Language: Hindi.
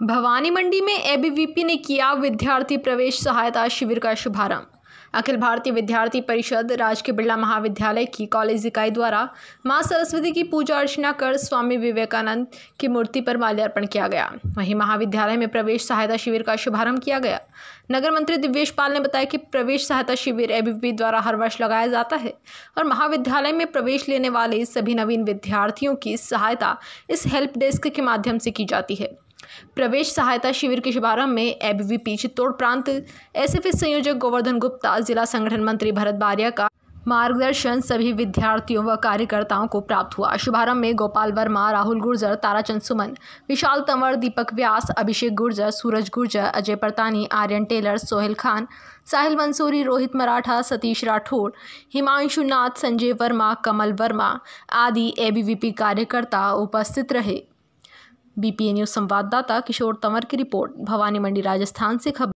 भवानी मंडी में एबीवीपी ने किया विद्यार्थी प्रवेश सहायता शिविर का शुभारंभ। अखिल भारतीय विद्यार्थी परिषद राजकीय बिरला महाविद्यालय की कॉलेज इकाई द्वारा माँ सरस्वती की पूजा अर्चना कर स्वामी विवेकानंद की मूर्ति पर माल्यार्पण किया गया। वहीं महाविद्यालय में प्रवेश सहायता शिविर का शुभारंभ किया गया। नगर मंत्री दिव्येश पाल ने बताया कि प्रवेश सहायता शिविर एबीवीपी द्वारा हर वर्ष लगाया जाता है और महाविद्यालय में प्रवेश लेने वाले सभी नवीन विद्यार्थियों की सहायता इस हेल्प डेस्क के माध्यम से की जाती है। प्रवेश सहायता शिविर के शुभारंभ में एबीवीपी चित्तौड़ प्रांत, एसएफएस संयोजक गोवर्धन गुप्ता, जिला संगठन मंत्री भरत बारिया का मार्गदर्शन, सभी विद्यार्थियों व कार्यकर्ताओं को प्राप्त हुआ। शुभारंभ में गोपाल वर्मा, राहुल गुर्जर, ताराचंद सुमन, विशाल तंवर, दीपक व्यास, अभिषेक गुर्जर, सूरज गुर्जर, अजय परतानी, आर्यन टेलर, सोहेल खान, साहिल मंसूरी, रोहित मराठा, सतीश राठौड़ हिमांशु नाथ, संजय वर्मा, कमल वर्मा आदि एबीवीपी कार्यकर्ता उपस्थित रहे। बीपीए न्यूज़ संवाददाता किशोर तंवर की रिपोर्ट। भवानी मंडी राजस्थान से खबर